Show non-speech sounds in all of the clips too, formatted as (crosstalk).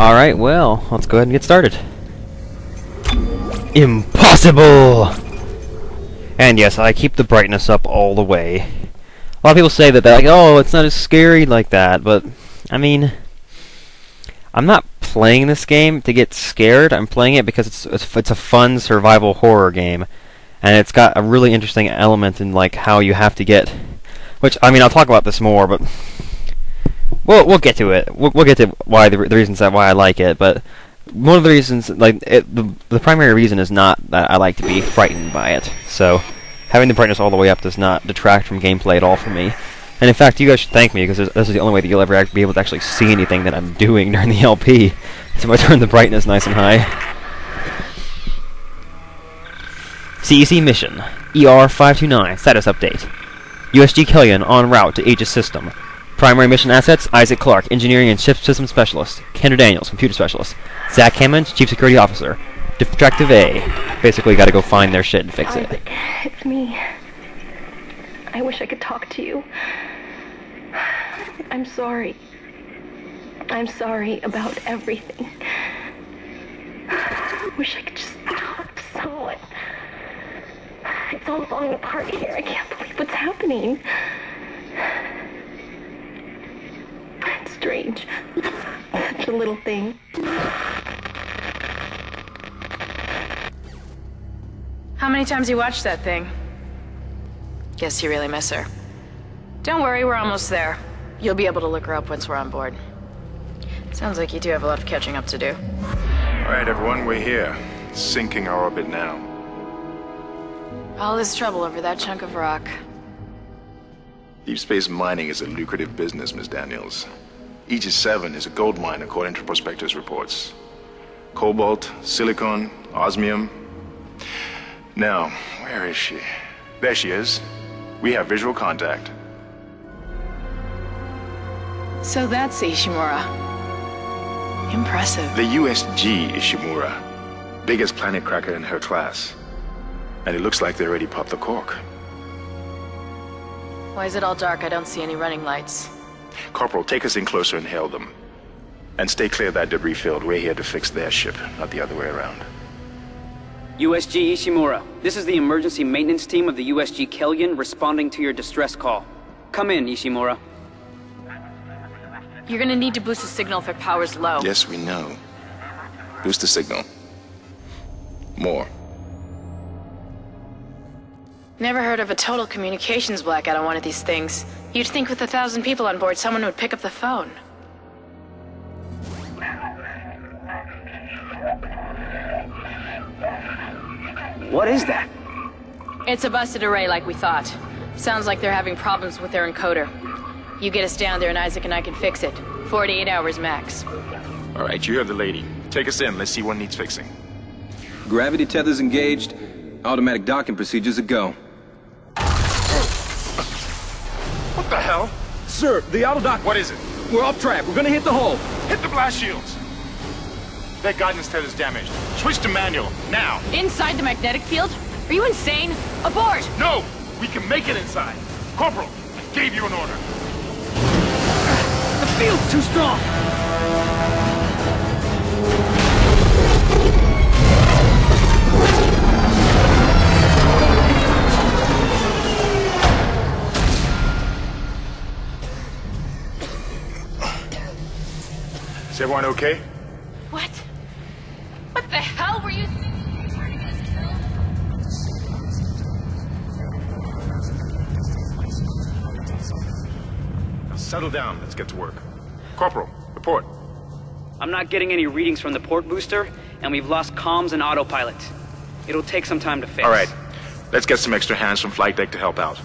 Alright, well, let's go ahead and get started. Impossible! And yes, I keep the brightness up all the way. A lot of people say that they're like, oh, it's not as scary like that, but, I mean, I'm not playing this game to get scared. I'm playing it because it's it's, it's a fun survival horror game, and it's got a really interesting element in like how you have to get. Which I mean, I'll talk about this more, but we'll we'll get to it. We'll, we'll get to why the, the reasons that why I like it, but one of the reasons, like it, the the primary reason is not that I like to be frightened by it. So having the brightness all the way up does not detract from gameplay at all for me. And in fact, you guys should thank me because this is the only way that you'll ever be able to actually see anything that I'm (laughs) doing during the LP. So I turn the brightness nice and high. CEC mission ER529 status update. USG Kellion en route to Aegis system. Primary mission assets Isaac Clarke, Engineering and Ship System Specialist. Kendra Daniels, Computer Specialist. Zach Hammond, Chief Security Officer. Defective A. Basically, gotta go find their shit and fix it. It's me. I wish I could talk to you. I'm sorry. I'm sorry about everything. I wish I could just talk to someone. It's all falling apart here. I can't believe what's happening. It's strange. (laughs) Such a little thing. How many times you watched that thing? Guess you really miss her. Don't worry, we're almost there. You'll be able to look her up once we're on board. Sounds like you do have a lot of catching up to do. All right, everyone, we're here. Sinking our orbit now. All this trouble over that chunk of rock. Deep space mining is a lucrative business, Miss Daniels. Aegis 7 is a gold mine according to prospectors' reports. Cobalt, silicon, osmium. Now, where is she? There she is. We have visual contact. So that's Ishimura. Impressive. The USG Ishimura. Biggest planet cracker in her class. And it looks like they already popped the cork. Why is it all dark? I don't see any running lights. Corporal, take us in closer and hail them. And stay clear of that debris field. We're here to fix their ship, not the other way around. USG Ishimura, this is the emergency maintenance team of the USG Kellion responding to your distress call. Come in, Ishimura. You're gonna need to boost the signal if their power's low. Yes, we know. Boost the signal. More. Never heard of a total communications blackout on one of these things. You'd think with a thousand people on board, someone would pick up the phone. What is that? It's a busted array like we thought. Sounds like they're having problems with their encoder. You get us down there and Isaac and I can fix it. 48 hours max. All right, you heard the lady. Take us in. Let's see what needs fixing. Gravity tethers engaged. Automatic docking procedures a go. The hell? Sir, the auto dock. What is it? We're off track. We're gonna hit the hull. Hit the blast shields! That guidance tether's damaged. Switch to manual, now! Inside the magnetic field? Are you insane? Abort! No! We can make it inside! Corporal, I gave you an order. The field's too strong. Is everyone okay? What? What the hell were you... Now settle down. Let's get to work. Corporal, report. I'm not getting any readings from the port booster, and we've lost comms and autopilot. It'll take some time to fix. All right. Let's get some extra hands from flight deck to help out.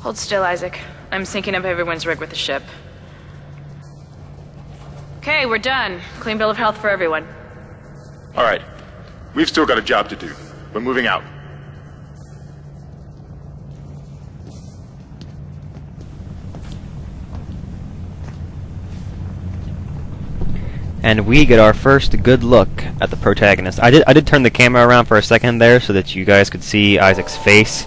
Hold still, Isaac. I'm syncing up everyone's rig with the ship. Okay, we're done. Clean bill of health for everyone. All right. We've still got a job to do. We're moving out. And we get our first good look at the protagonist. I did I did turn the camera around for a second there so that you guys could see Isaac's face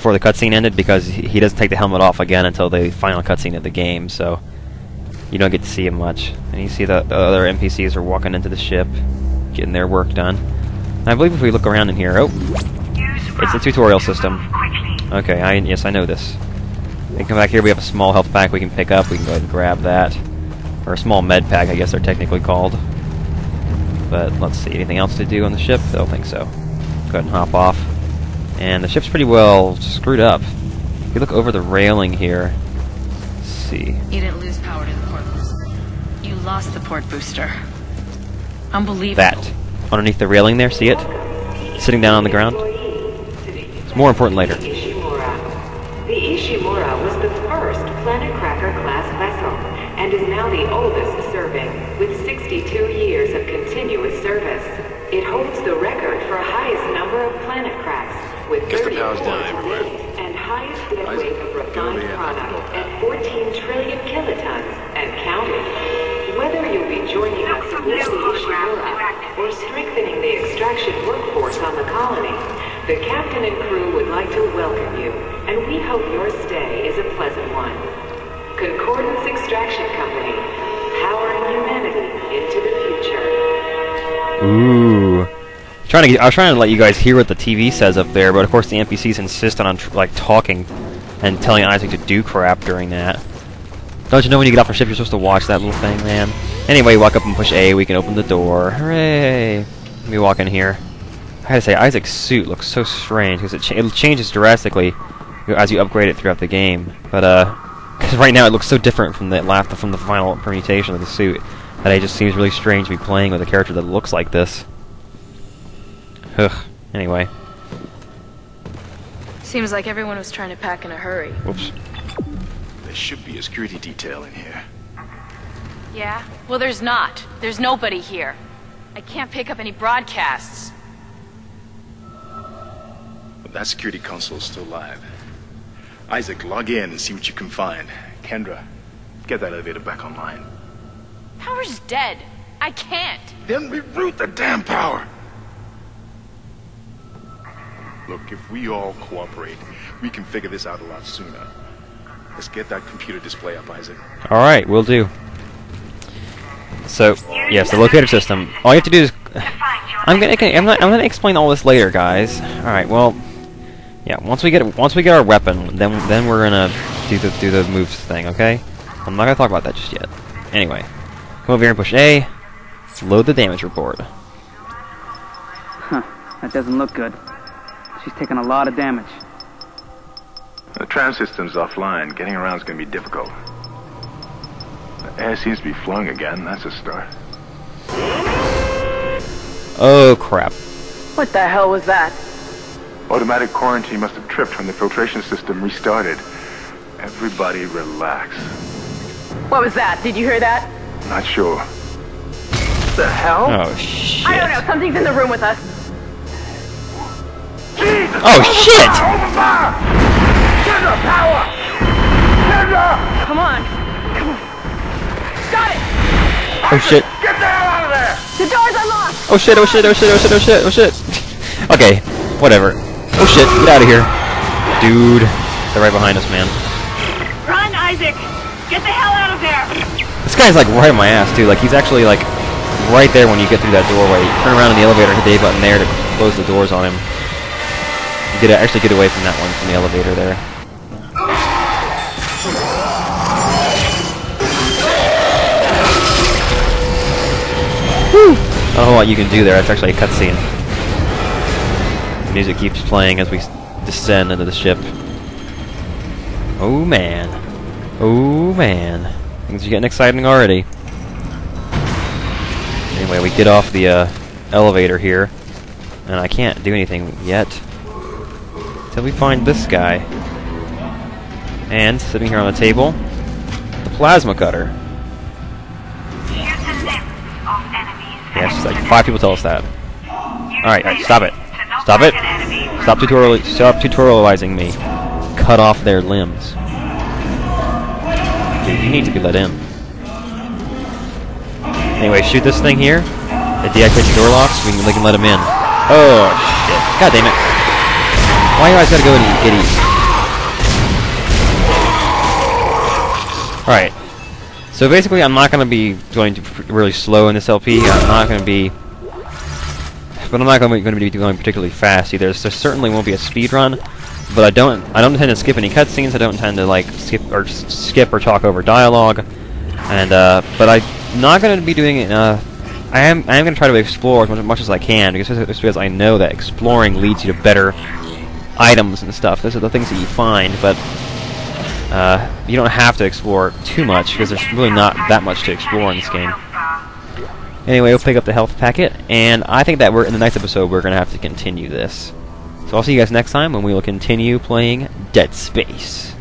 before the cutscene ended because he doesn't take the helmet off again until the final cutscene of the game, so you don't get to see him much. And you see the, the other NPCs are walking into the ship, getting their work done. I believe if we look around in here, oh, it's the tutorial system. Okay, I yes I know this. We come back here. We have a small health pack we can pick up. We can go ahead and grab that, or a small med pack, I guess they're technically called. But let's see, anything else to do on the ship? Don't think so. Go ahead and hop off. And the ship's pretty well screwed up. If you look over the railing here, let's see. You didn't lose power to the port booster. You lost the port booster. Unbelievable. That. Underneath the railing there, see it? Sitting down on the ground? It's more important later. Ishimura. The Ishimura was the first Planet Cracker class vessel and is now the oldest serving, with 62 years of continuous service. It holds the record for highest number of planet cracks, with Guess the 34 power's down everywhere. and highest dead Isaac, weight of get over refined product at 14 trillion kilotons and counting. Whether you'll be joining us with the Ishimura or strengthening the extraction workforce on the colony, the captain and crew would like to welcome you, and we hope your stay is a pleasant one. Concordance Extraction Company, powering humanity into the future. Ooh. Trying to get, I was trying to let you guys hear what the TV says up there, but of course the NPCs insist on like talking and telling Isaac to do crap during that. Don't you know when you get off a ship you're supposed to watch that little thing, man? Anyway, walk up and push A, we can open the door. Hooray! Let me walk in here. I gotta say, Isaac's suit looks so strange because it, it changes drastically as you upgrade it throughout the game. But uh, (laughs) because right now it looks so different from the from the final permutation of the suit that it just seems really strange to be playing with a character that looks like this. Ugh. Anyway, Seems like everyone was trying to pack in a hurry. whoops. There should be a security detail in here. Yeah? Well, there's not. There's nobody here. I can't pick up any broadcasts. But that security console is still live. Isaac, log in and see what you can find. Kendra, get that elevator back online. Power's dead. I can't. Then reroute the damn power! Look, if we all cooperate, we can figure this out a lot sooner. Let's get that computer display up, Isaac. All right, we'll do. So, yes, the locator system. All you have to do is. I'm gonna. I'm, not, I'm gonna explain all this later, guys. All right. Well, yeah. Once we get once we get our weapon, then then we're gonna do the do the moves thing. Okay. I'm not gonna talk about that just yet. Anyway, come over here and push A. Load the damage report. Huh, that doesn't look good. She's taken a lot of damage. The tram system's offline. Getting around's gonna be difficult. The air seems to be flowing again. That's a start. Oh crap. What the hell was that? Automatic quarantine must have tripped when the filtration system restarted. Everybody relax. What was that? Did you hear that? Not sure. The hell? Oh shit. I don't know. Something's in the room with us. Oh shit! Come on. Come on. Got it. Oh shit! Get The hell out of there! The door's are unlocked. Oh shit! Oh shit! Oh shit! Oh shit! Oh shit! Oh shit! (laughs) okay, whatever. Oh shit! Get out of here, dude! They're right behind us, man. Run, Isaac. Get the hell out of there. This guy's like right in my ass too. Like he's actually like right there when you get through that doorway. You turn around in the elevator, hit the A button there to close the doors on him. Get actually get away from that one from the elevator there. Whew. Don't know what you can do there. That's actually a cutscene. Music keeps playing as we descend into the ship. Oh man. Oh man. Things are getting exciting already. Anyway, we get off the uh, elevator here, and I can't do anything yet till we find this guy. And sitting here on the table, the plasma cutter. Yes, like five people tell us that. All right, all right, stop it, stop it, stop tutorial, stop tutorializing me. Cut off their limbs. Dude, you need to be let in. Anyway, shoot this thing here. It deactivates the door locks. We can, we can let him in. Oh shit! God damn it! Why you guys gotta go and get eaten? Alright. So basically, I'm not gonna be going to really slow in this LP. I'm not gonna be... But I'm not gonna, gonna be going particularly fast either. So there certainly won't be a speed run. But I don't I don't intend to skip any cutscenes. I don't intend to like skip or skip or talk over dialogue. And uh, but I'm not gonna be doing it. Uh, I am I am gonna try to explore as much, as I can because, because I know that exploring leads you to better items and stuff. Those are the things that you find, but uh, you don't have to explore too much because there's really not that much to explore in this game. Anyway, we'll pick up the health packet, and I think that we're in the next episode we're going to have to continue this. So I'll see you guys next time when we will continue playing Dead Space.